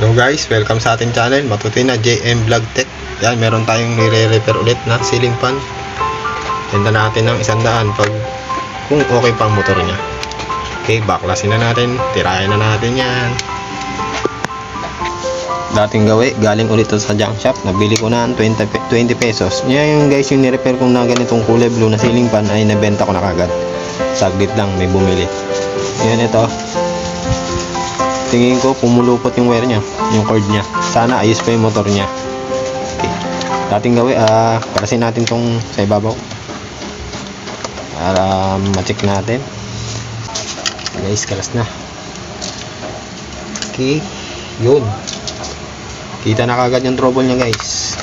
Hello guys, welcome sa ating channel, matutin na JM Vlog Tech. Yan, meron tayong nire-repair ulit na ceiling fan. Tenda natin ng isang daan pag kung okay pang motor niya. Okay, baklasin na natin, tirayan na natin yan. Dating gawi, galing ulit sa junk shop. Nabili ko na ng 20, pe- 20 pesos. Yan yung guys, yung nirepair kong na ganitong kulay blue na ceiling fan ay nabenta ko na kagad. Saglit lang, may bumili. Yan ito, tingin ko pumulupot yung wire niya, yung cord niya. Sana ayos pa yung motor niya. Okay. Dating gawin, ah, kalasin natin tong sa ibabaw. Para ma-check natin. Guys, kalas na. Okay. Yun. Kita na kagad yung trouble niya, guys.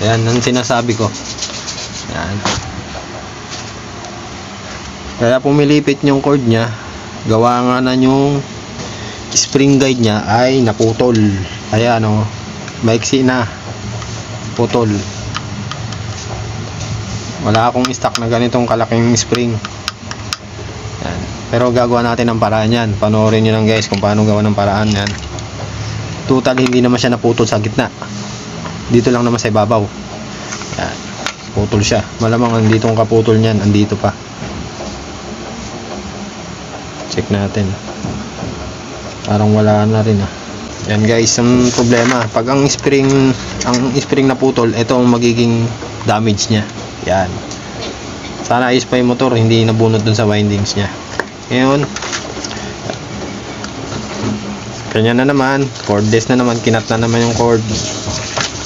Ayan, ang sinasabi ko. Ayan. Kaya pumilipit yung cord niya. Gawa nga na yung spring guide niya ay naputol. Ayan o. Maiksi na. Putol. Wala akong stock na ganitong kalaking spring. Yan. Pero gagawa natin ng paraan yan. Panoorin nyo lang guys kung paano gawa ng paraan yan. Total hindi naman siya naputol sa gitna. Dito lang naman sa ibabaw. Yan. Putol siya. Malamang andito ang kaputol niyan. Andito pa. Check natin parang wala na rin ah. Yan guys ang problema. Pag ang spring ang spring na putol ito ang magiging damage niya. Yan. Sana ayos pa yung motor hindi nabunot dun sa windings niya. Ngayon kanya na naman cordless na naman kinat na naman yung cord.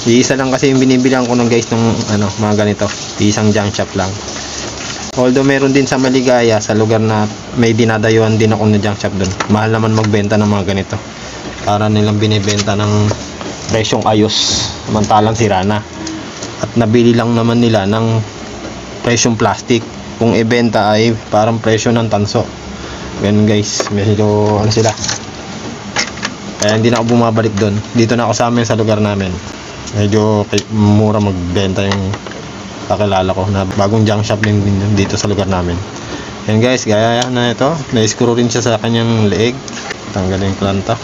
Iisa lang kasi yung binibilang ko ng guys ng ano mga ganito. Isang junk shop lang Although meron din sa Maligaya sa lugar na may dinadayuan din ako na junk shop doon. Mahal naman magbenta ng mga ganito. Para nilang binibenta ng presyong ayos samantalang sira na. At nabili lang naman nila ng presyong plastic. Kung ibenta ay parang presyo ng tanso. Ganun guys, medyo ano sila. Kaya hindi na ako bumabalik doon. Dito na ako sa amin sa lugar namin. Medyo mura magbenta yung kakilala ko na bagong junk shop din dito sa lugar namin. Yan guys, gaya na ito. Na-screw rin siya sa kanyang leeg. Tanggalin yung planta.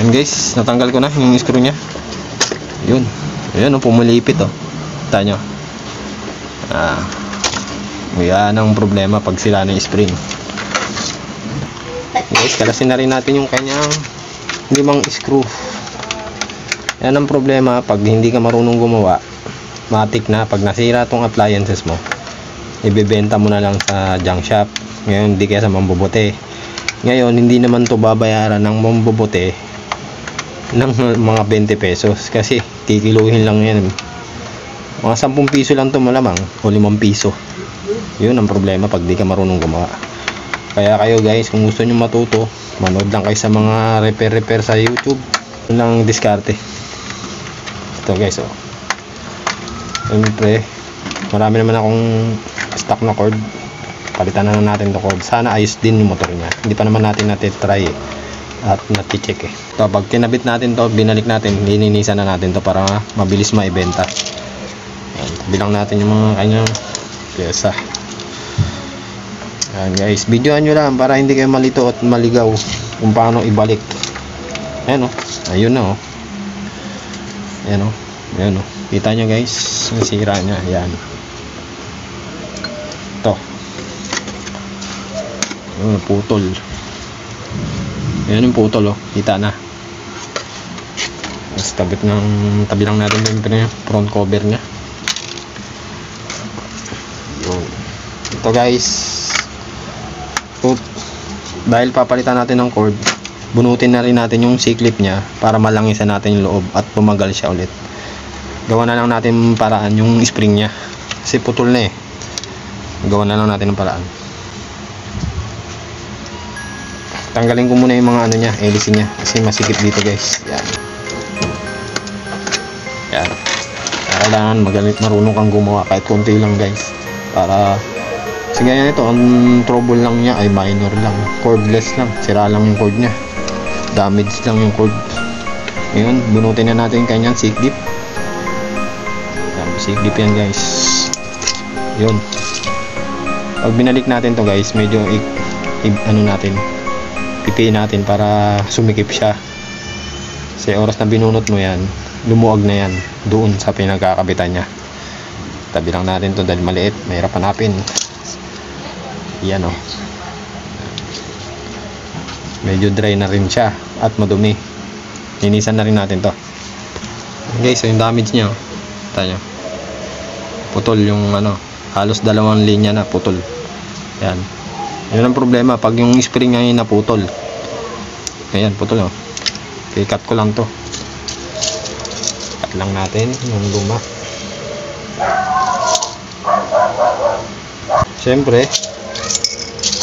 Yan guys, natanggal ko na yung screw niya. Yun. Ayun, oh, pumulipit oh. Kita nyo. Ah. Yan ang problema pag sila na spring. Guys, kalasin na rin natin yung kanyang limang screw. Yan ang problema pag hindi ka marunong gumawa. Matik na pag nasira tong appliances mo. Ibebenta mo na lang sa junk shop. Ngayon hindi kaya sa mambobote. Ngayon hindi naman to babayaran ng mambobote ng mga 20 pesos kasi kikiluhin lang yan. Mga 10 piso lang to malamang o 5 piso. Yun ang problema pag di ka marunong gumawa. Kaya kayo guys, kung gusto nyo matuto, manood lang kayo sa mga repair-repair sa YouTube. Yun lang ang diskarte ito guys oh. Siyempre marami naman akong stock na cord. Palitan na natin to cord. Sana ayos din yung motor niya. Hindi pa naman natin natin try eh. at nati-check eh. So, pag kinabit natin to binalik natin lininisan na natin to para mabilis maibenta. Ayan, bilang natin yung mga kanyang pyesa. Ayan guys, videoan nyo lang para hindi kayo malito at maligaw kung paano ibalik. Ayan o, ayun na o. Ayan o. Ayan o. Kita nyo guys. Ang sira niya. Ayan. Ito. Ayan, putol. Ayan yung putol o. Kita na. Tapos tabit ng, tabi lang natin yung front cover niya. Yun. Ito guys. Put. Dahil papalitan natin ng cord, bunutin na rin natin yung C-clip niya para malangisan natin yung loob at pumagal siya ulit. Gawa na lang natin paraan yung spring niya. Kasi putol na eh. Gawa na lang natin ng paraan. Tanggalin ko muna yung mga ano niya, hélice niya kasi masikip dito guys. Yan. Yan. Kailangan magalit marunong kang gumawa kahit konti lang guys. Para kasi ganyan ito, ang trouble lang niya ay minor lang. Cordless lang. Sira lang yung cord niya. Damage lang yung cord. Ngayon, bunutin na natin yung kanyang sikdip. Yan, sikdip yan guys. Yun. Pag binalik natin to guys, medyo i, ano natin, pipiin natin para sumikip siya. Kasi oras na binunot mo yan, lumuwag na yan doon sa pinagkakabitan niya. Tabi lang natin to dahil maliit, mahirap hanapin. Yan o. Medyo dry na rin siya at madumi. Linisan na rin natin to. Guys, so yung damage niya. oh. Kita nyo. Putol yung ano, halos dalawang linya na putol. Yan. Yun ang problema pag yung spring ngayon naputol. Ayan, putol oh. Okay, cut ko lang to. Cut lang natin yung luma. Siyempre,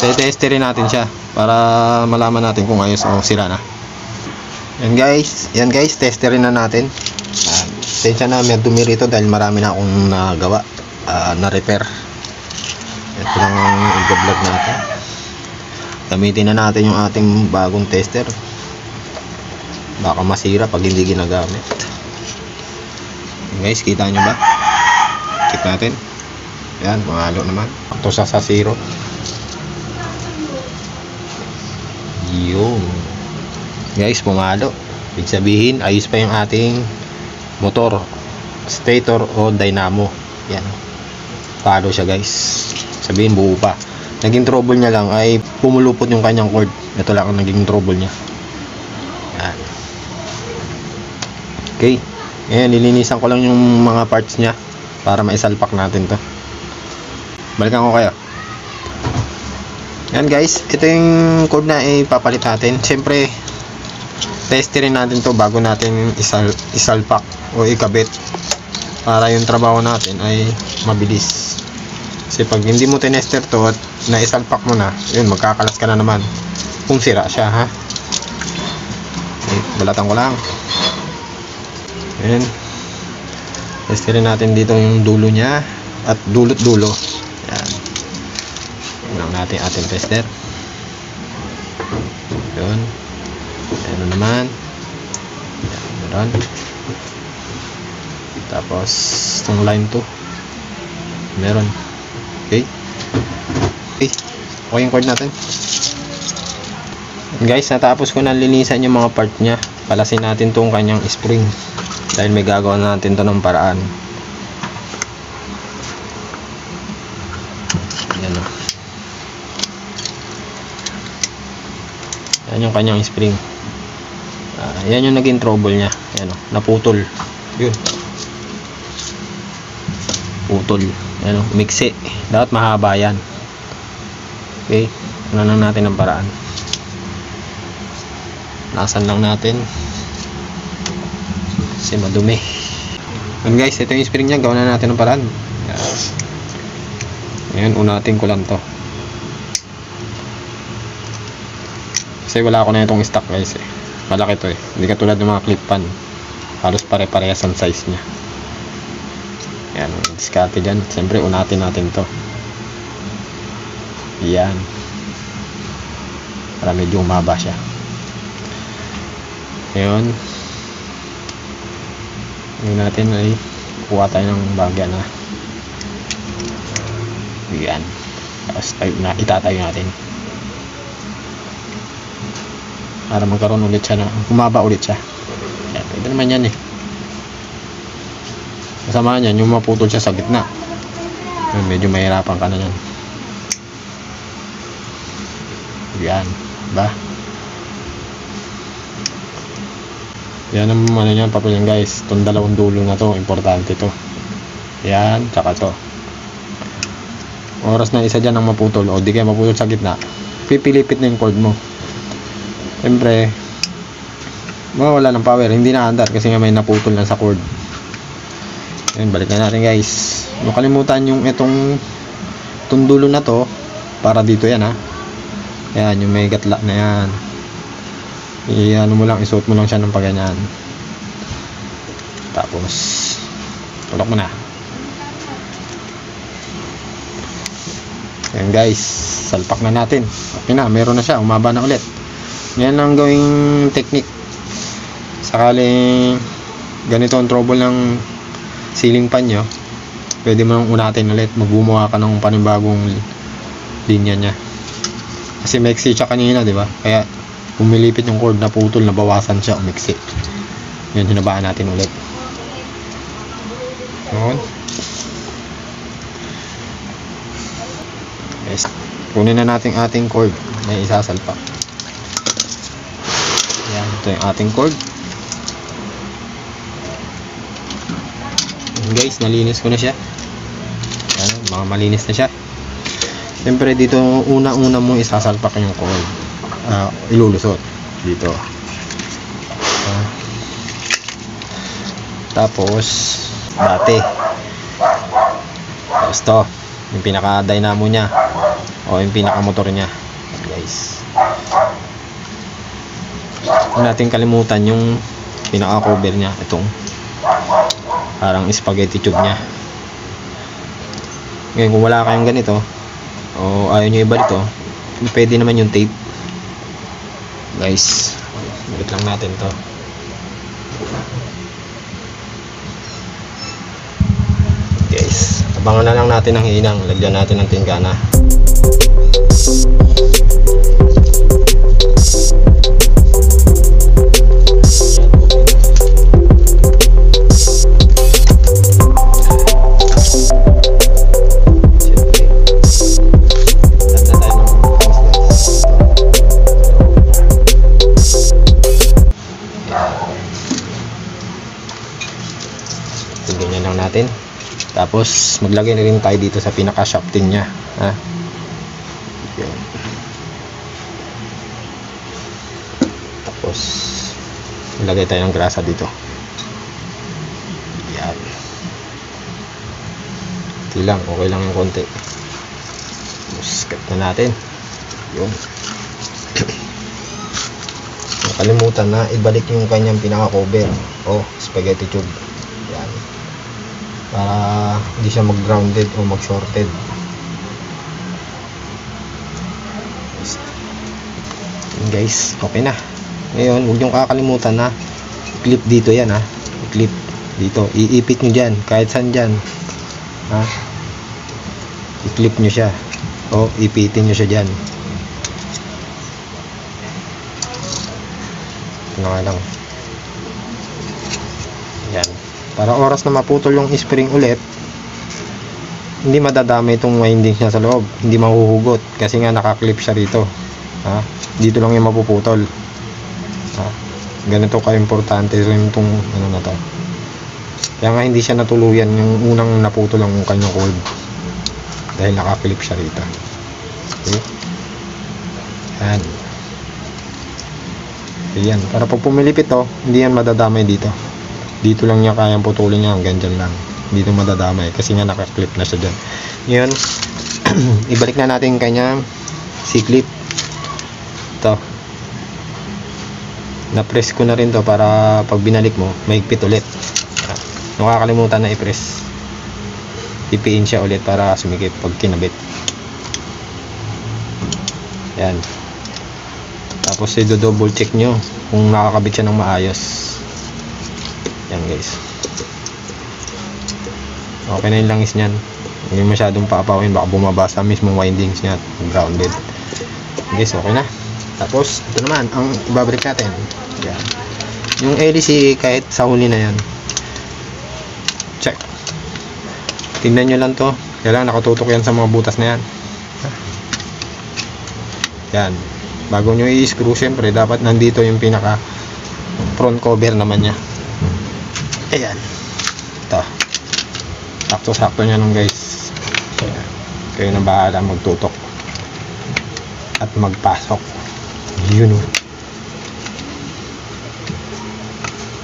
tetesterin natin siya para malaman natin kung ayos o sira na. Yan guys, yan guys, testerin na natin. Uh, Tensya na may dumi rito dahil marami na akong nagawa, ah, na-repair. Ito lang ang i-vlog natin. Gamitin na natin yung ating bagong tester. Baka masira pag hindi ginagamit. Yan guys, kita nyo ba? Check natin. Yan, mahalo naman. Ito sa sa zero. Yun. Guys, pumalo. Ibig sabihin, ayos pa yung ating motor, stator o dynamo. Yan. Palo siya guys. Sabihin buo pa. Naging trouble niya lang ay pumulupot yung kanyang cord. Ito lang ang naging trouble niya. Yan. Okay. Ayan, nilinisan ko lang yung mga parts niya para maisalpak natin to. Balikan ko kayo. Yan guys, ito yung code na ipapalit natin. Siyempre, testerin natin to bago natin isal isalpak o ikabit para yung trabaho natin ay mabilis. Kasi pag hindi mo tinester to at naisalpak mo na, yun, magkakalas ka na naman. Kung sira siya, ha? Okay, balatan ko lang. Ayan. Testerin natin dito yung dulo niya at dulot dulo. Yan. Yan ang natin ating tester. Yun. Naman. Meron. Tapos, itong line 2. Meron. Okay. Okay. Okay yung cord natin. Guys, natapos ko na linisan yung mga part niya. Palasin natin tong kanyang spring. Dahil may gagawa natin to ng paraan. Yan o. Yan yung kanyang spring. Yan yung naging trouble niya. Yan o. Naputol. Yun. Putol. Yan o. Mixi. Dapat mahaba yan. Okay. Ano lang natin ang paraan. Lasan lang natin. Kasi madumi. Yan guys. Ito yung spring niya. Gawa na natin ang paraan. Yan. Unatin ko lang to. Kasi wala ako na itong stock guys eh. Malaki to eh. Hindi katulad ng mga clip pan. Halos pare-parehas ang size niya. Ayan, diskarte dyan. Siyempre, unatin natin to. Ayan. Para medyo umaba siya. Ngayon, ngayon natin ay kuha tayo ng bagya na yan tapos tayo itatayo natin para magkaroon ulit siya na kumaba ulit siya. Yan, pwede naman yan eh. Kasama niyan yung maputol siya sa gitna. Medyo mahirapan ka na yan yan ba? Yan ang ano yan papel yan guys. Itong dalawang dulo na to importante to. Yan tsaka to. Oras na isa dyan ang maputol. O di kaya maputol sa gitna. Pipilipit na yung cord mo siyempre mawala ng power hindi na andar kasi nga may naputol na sa cord. Yun balikan natin guys. Makalimutan yung itong itong dulo na to para dito yan ha. Yan yung may gatla na yan. I-ano mo lang isuot mo lang siya ng paganyan. Tapos tulok mo na. Ayan guys, salpak na natin. Okay na, meron na siya, umaba na ulit. Yan ang gawing technique. Sakaling ganito ang trouble ng ceiling fan nyo, pwede mo nang unatin ulit, magbumawa ka ng panibagong linya niya. Kasi maiksi siya kanina, di ba? Kaya pumilipit yung cord na putol, nabawasan siya, umiksi. Yun, hinabaan natin ulit. Yun. Guys, kunin na natin ating cord. May isasalpa. Ito yung ating cord. Guys, nalinis ko na siya. Yan, mga malinis na siya. Siyempre dito una-una mo isasalpak yung cord. Ah, ilulusot dito. Ah. Tapos bate. Tapos to, yung pinaka dynamo niya o yung pinaka motor niya. Guys. Huwag natin kalimutan yung pinaka cover niya itong parang spaghetti tube niya. Ngayon kung wala kayong ganito o ayaw nyo iba dito, pwede naman yung tape. Guys, balik lang natin to. Guys, abangan na lang natin ang hinang. Lagyan natin ng tingkana. Maglagay na rin tayo dito sa pinaka shafting niya, ha. Yun. Tapos ilagay tayo ng grasa dito. Yan. Okay lang, okay lang yung konti. Tapos na natin. Yun. Nakalimutan na ibalik yung kanyang pinaka cover o spaghetti tube. Para hindi siya mag-grounded o mag-shorted. Guys, okay na. Ngayon, huwag niyong kakalimutan na i-clip dito yan ha. I-clip dito. Iipit nyo dyan, kahit saan dyan. Ha? I-clip nyo siya. O, ipitin nyo siya dyan. Ito na lang. Yan para oras na maputol yung spring ulit hindi madadami itong windings niya sa loob. Hindi mahuhugot kasi nga nakaklip siya rito. Ha? dito lang yung mapuputol. Ha? ganito ka importante rin itong ano na to. Kaya nga hindi siya natuluyan yung unang naputol ang kanyang cord dahil nakaklip siya rito. Okay? Yan yan para pag pumilipit to hindi yan madadamay dito dito lang niya kayang putulin niya hanggang dyan lang dito madadamay kasi nga nakaklip na siya dyan. Ngayon ibalik na natin yung kanyang C-clip ito. Na-press ko na rin to para pag binalik mo maigpit ulit. Nakakalimutan na i-press. Ipiin siya ulit para sumikip pag kinabit. Yan tapos i-double check nyo kung nakakabit siya ng maayos yan guys. Okay na yung langis nyan hindi masyadong paapawin baka bumaba sa mismong windings nya grounded. Guys okay na. Tapos ito naman ang ibabalik natin. Yan. Yung LEC kahit sa huli na yan. Check. Tingnan nyo lang to. Kailangan nakatutok yan sa mga butas na yan. Yan. Bago nyo i-screw syempre dapat nandito yung pinaka front cover naman nya ayan. Ito. Sakto sakto nya nung guys. Ayan. kayo na bahala magtutok. At magpasok. Yun o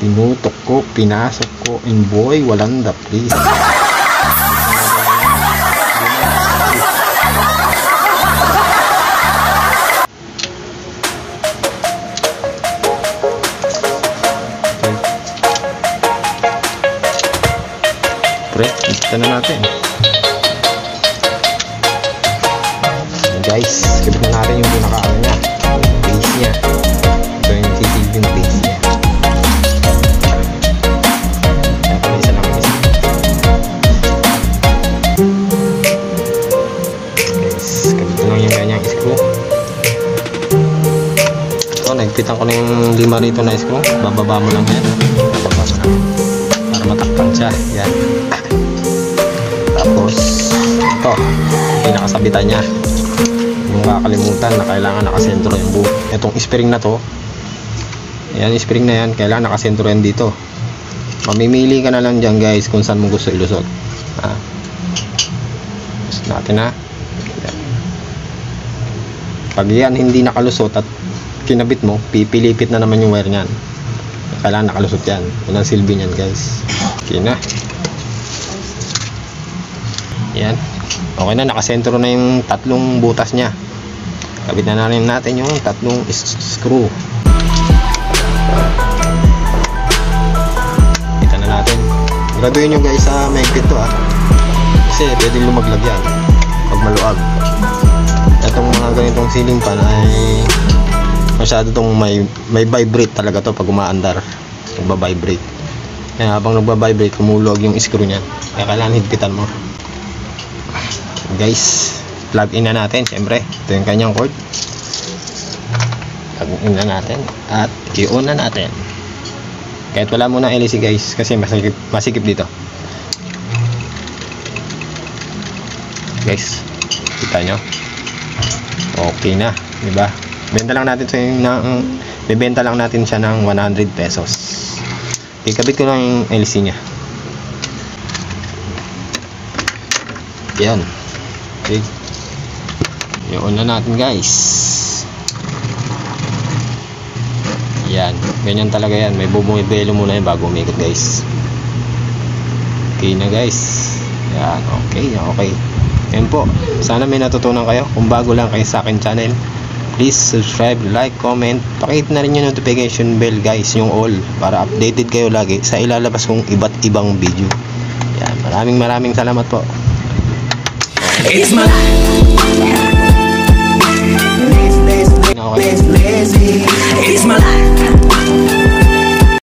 tinutok ko pinasok ko. And boy walang the please pre, kita na natin Ayan, guys, skip na natin yung pinaka ano niya base niya ito yung titig yung base niya kaya pala isa lang isa guys, ganito lang yung kanyang screw ito, nagpitan ko na yung lima rito na screw. Bababa mo lang yan. oh. Bababa mo lang. Para matakpan siya. Yan. Tapos, ito. Pinakasabitan niya. Yung kakalimutan na kailangan nakasentro yung buo. Itong spring na to. Yan, spring na yan. Kailangan nakasentro yan dito. Mamimili ka na lang dyan guys kung saan mo gusto ilusot. Ah. Gusto natin ha. Yan. Pag yan hindi nakalusot at kinabit mo, pipilipit na naman yung wire niyan. Kailangan nakalusot yan. Yan ang silbi niyan guys. Okay na. Yan. Okay na, nakasentro na yung tatlong butas niya. Kabit na natin natin yung tatlong screw. Kita na natin. Graduin nyo guys sa mahigpit to ah. Kasi pwede lumaglag yan. Pag maluag. Itong mga ganitong ceiling fan ay masyado tong may, may vibrate talaga to pag umaandar. Nagba-vibrate. Kaya habang nagba-vibrate, kumulog yung screw niyan. Kaya kailangan higpitan mo. Guys, plug in na natin. Siyempre, ito yung kanyang cord. Plug in na natin. At i-on na natin. Kahit wala muna LEC guys, kasi masikip, masikip dito. Guys, kita nyo? Okay na, di ba? Benta lang natin sa ng bebenta lang natin siya ng 100 pesos. Ikabit ko lang yung LC niya. Yan. Okay. Yun na natin guys. Yan. Ganyan talaga yan. May bumibelo muna yan bago umikot guys. Okay na guys. Yan. Okay. Okay. Yan po. Sana may natutunan kayo. Kung bago lang kayo sa akin channel, please subscribe, like, comment. Pakihit na rin yung notification bell guys, yung all. Para updated kayo lagi sa ilalabas kong iba't ibang video. Yan. Maraming maraming salamat po. It's my life. It's my life.